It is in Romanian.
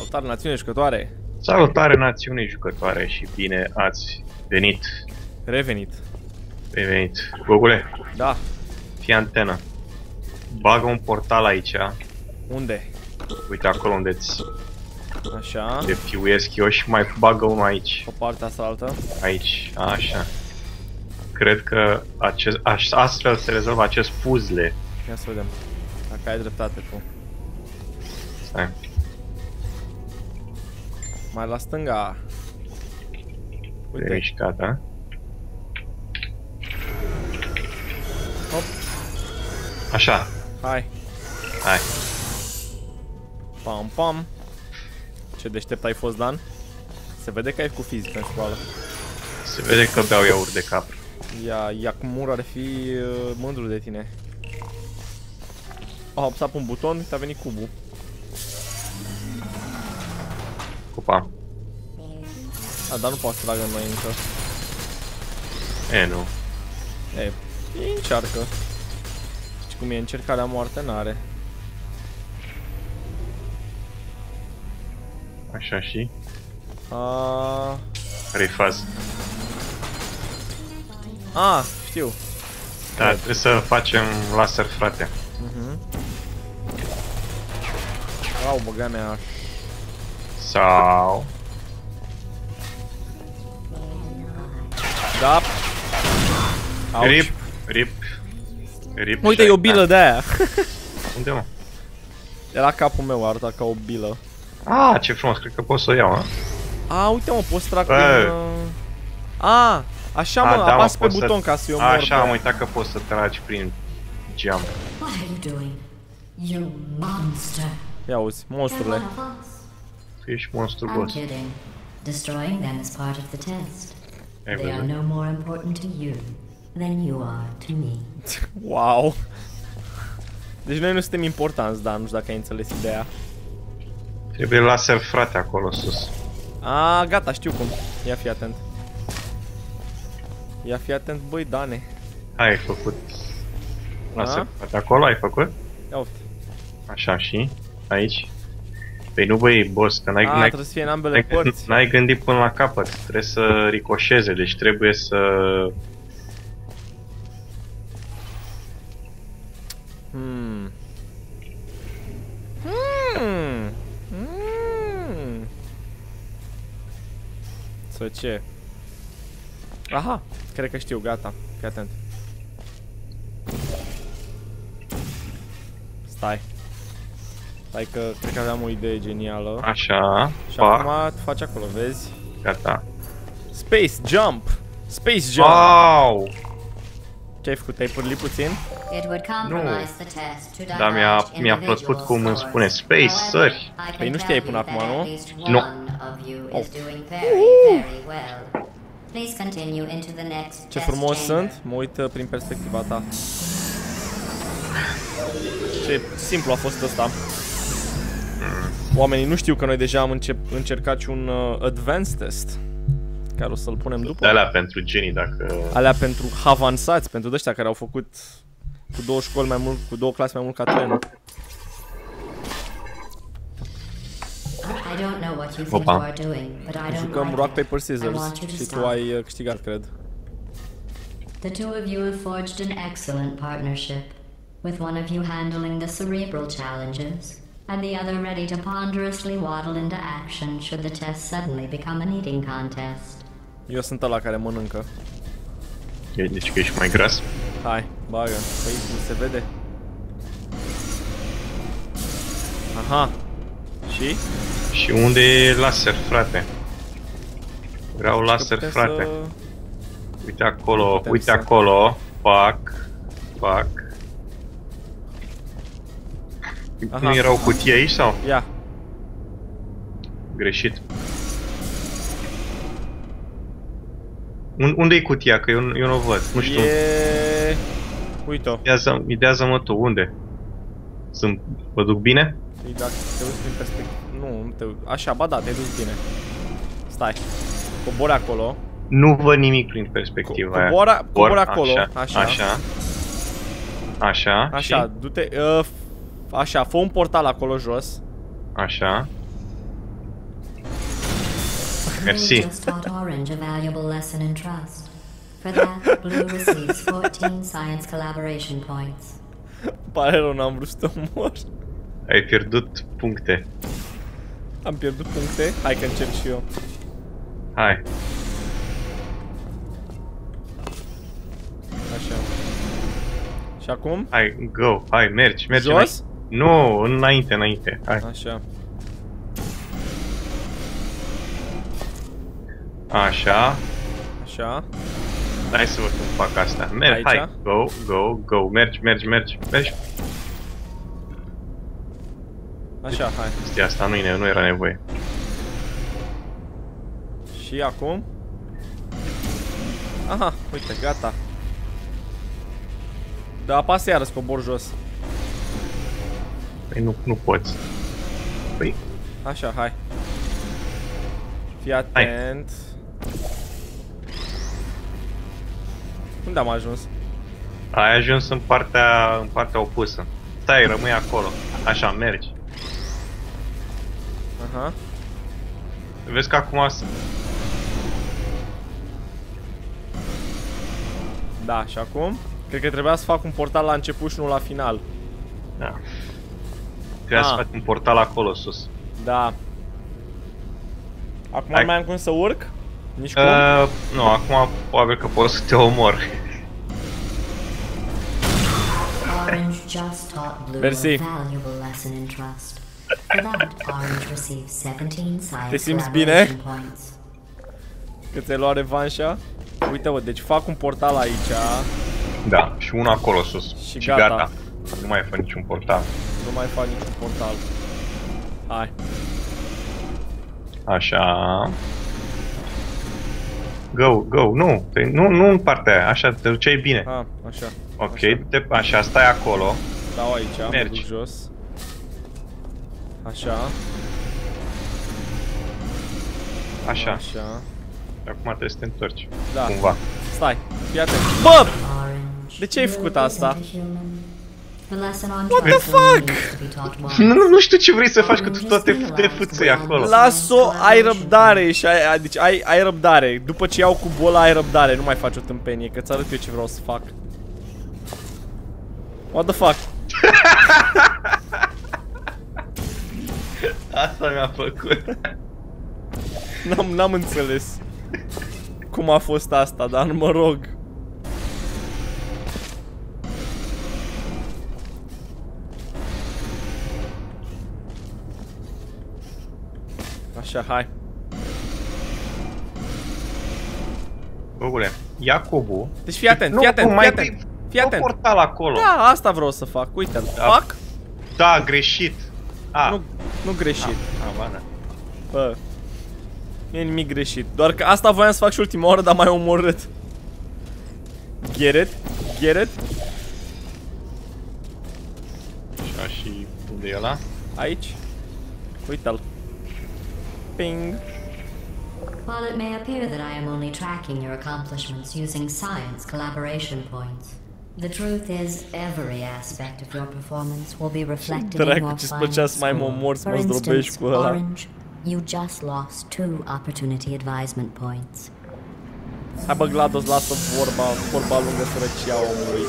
Salutare, națiune jucătoare! Salutare națiune jucătoare și bine ați venit. Revenit. Revenit. Gogule, Da. fii antenă. Bagă un portal aici. Unde? Uite acolo unde ți Așa. te fiuiesc eu și mai bagă unul aici. O parte asta altă. Aici, așa. Cred că acest, aș, astfel se rezolvă acest puzzle. Ia să vedem. Dacă ai dreptate tu. Stai. Mai la stânga. De Uite. mișcat, da? Hop. Așa, Hai. hai. Pam, pam. Ce deștept ai fost, Dan? Se vede că ai cu fizică în școală. Se vede că beau iaurt de cap. Ia, Iacmur ar fi uh, mândru de tine. A apăsat pe un buton, uite a venit cubul. Cupa. A, dar nu poate să tragă în noi încă. E, nu. E, e încearcă. Știi cum e încercarea moarte n-are. Așa și? A, Care-i faz? a, știu. Da, trebuie să facem laser, frate. Mhm. Au, băga mea. Sau... Da. Rip, rip, rip. Uite, e o bilă de aia. Unde, mă? Era capul meu, arăta ca o bilă. Ah, ce frumos, cred că pot să o iau, a? A, uite mă, poți trag Bă. prin... A, așa mă, A, da, mă, apas pe poți să- buton ca să eu mor Așa, pe- am uitat că poți să tragi prin geam. Ia uzi, monstrule. Ești monstru I'm boss. kidding. Destroying them is part of the test. Ai They are văzut? no more important to you than you are to me. Wow. Deci noi nu suntem importanți, da, nu știu dacă ai înțeles ideea. Trebuie laser, frate, acolo sus. A, gata, știu cum. Ia fi atent. Ia fi atent, băi, Dane. Hai, ai făcut. Laser, A? frate, acolo ai făcut? Ia uite. Așa și? Aici? Păi nu băi, boss, că n-ai, A, n-ai, trebuie să fie în ambele n-ai, părți. n-ai gândit până la capăt. Trebuie să ricoșeze, deci trebuie să... Hmm. Hmm. Hmm. Să ce? Aha, cred că știu, gata. Fii atent. Stai. Stai că cred că aveam o idee genială. Așa, Și pa, acum tu faci acolo, vezi? gata. Space Jump! Space Jump! Wow! Ce ai făcut? Ai pârlit puțin? It would compromise the test to Da, mi-a- mi-a plăcut cum îmi spune space, sări. Păi nu știai până acum, nu? Nu. Oh. Ce frumos sunt, mă uit uh, prin perspectiva ta. Ce simplu a fost ăsta. Oamenii nu știu că noi deja am încep, încercat și un uh, advanced test. Care o să-l punem De după. alea pentru genii, dacă... Alea pentru avansați, pentru ăștia care au făcut cu două școli mai mult, cu două clase mai mult ca trenul. I don't know what you think Opa. you are doing, but I don't Jucăm like rock, it. paper, I scissors want you to și tu stop. ai uh, câștigat, cred. The two of you have forged an excellent partnership, with one of you handling the cerebral challenges, and the other ready to ponderously waddle into action should the test suddenly become an eating contest. Eu sunt ăla care mănâncă. E- Deci că ești mai gras. Hai, bagă. Păi, nu se vede. Aha. Și? Și unde e laser, frate? Vreau laser, Că putem frate. Să... Uite acolo, putem uite să- acolo. Fac. Fac. Aha. Nu erau cutii aici sau? Ia. Greșit. Un, unde e cutia? Că eu, nu- eu nu o văd. Nu știu. E... Uite-o. Idează, idează-mă tu, unde? Sunt, vă duc bine? Păi Dacă te uiți prin perspectivă... Nu, nu te uiți. Așa, ba da, te-ai dus bine. Stai. Cobori acolo. Nu văd nimic prin perspectiva aia. Cobora, Cobor, cobor acolo. Așa. Așa. Așa. Așa. Așa, și- du-te... Uh, f- așa, fă un portal acolo jos. Așa. Blue Merci. just taught Orange a valuable lesson in trust. For that, Blue receives 14 science collaboration points. Pare rău, n-am vrut să te omor. Ai pierdut puncte. Am pierdut puncte. Hai că încerc și eu. Hai. Așa. Și acum? Hai, go. Hai, mergi, mergi. Jos? înainte. Nu, înainte, înainte. Hai. Așa. Așa. Așa. Hai să văd cum fac asta. Mergi, Aici? hai. Go, go, go. Mergi, mergi, mergi. Mergi. Așa, hai. Știi, asta nu, e- nu era nevoie. Și acum? Aha, uite, gata. Da, apasă iară să cobor jos. Păi nu, nu poți. Păi, Așa, hai. Fii atent. Unde am ajuns? ai ajuns în partea, în partea opusă. Stai, rămâi acolo. Așa, mergi. Aha. Vezi că acum s- Da, și acum? Cred că trebuia să fac un portal la început și nu la final. Da. Trebuie să Ah. faci un portal acolo sus. Da. Acum Hai. mai am cum să urc? Nici cum? Uh, nu, acum probabil că pot să te omor. Orange just taught Blue Merci. a valuable lesson in trust. For that, Orange receives 17 science Te simți collaboration bine? points. Că ți-ai luat revanșa? Uite mă, deci fac un portal aici. Da, și unul acolo sus. Și și gata. gata. Nu mai fă niciun portal. Nu mai fac niciun portal. Hai. Așa. Go, go, nu, te- nu, nu în partea aia, așa, te duceai bine. A, așa. Ok, Așa. te, așa, stai acolo. Stau aici, mă Mergi. duc jos. Așa. Așa. Așa. Acum trebuie să te întorci. Da. Cumva. Stai, fii atent. Bă! Orange. De ce ai you făcut isn't asta? What the trust only fuck? needs to be taught once. Nu, nu, nu știu ce vrei să faci, că tu tot te, te fuțui acolo. Las-o, ai răbdare și ai, deci ai, ai răbdare. După ce iau cu bola ai răbdare, nu mai faci o tâmpenie, că ți arăt eu ce vreau să fac. What the fuck? Asta mi-a făcut. N-am, n-am înțeles cum a fost asta, dar mă rog. Așa, hai. Băule, ia cubul. Deci fii atent, Nu, fii atent, cum, fii mai atent. întâi Fii fă atent. portal acolo. Da, asta vreau să fac, uite-l. Da. Fac? Da, greșit. A, Nu, nu greșit. a, ba, da. Bă, nu e nimic greșit. Doar că asta voiam să fac și ultima oară, dar mai omorât. Get it? Get it? Așa și unde e ăla? Aici. Uite-l. Ping. While it may appear that I am only tracking your accomplishments using science collaboration points, the truth is every aspect of your performance will be reflected in your final plăcea să mai mă score. For instance. Orange, you just lost two opportunity advisement points. Hai bă, GLaDOS, lasă vorba, vorba lungă sărăcia omului.